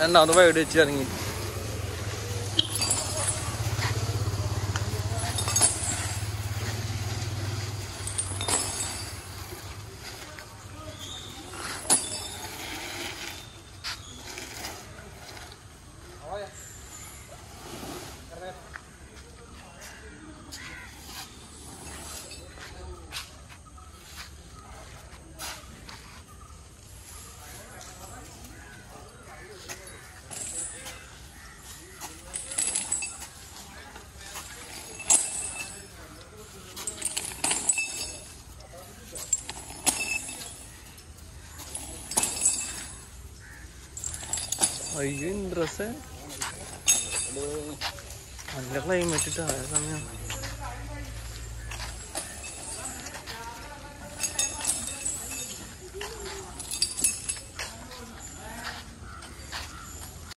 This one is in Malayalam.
രണ്ടാമത് വൈഡ് വെച്ച് ഇറങ്ങി. അയ്യോ ഇൻട്രസ്റ്റ് നല്ല ക്ലൈമറ്റ് ആയ സമയം.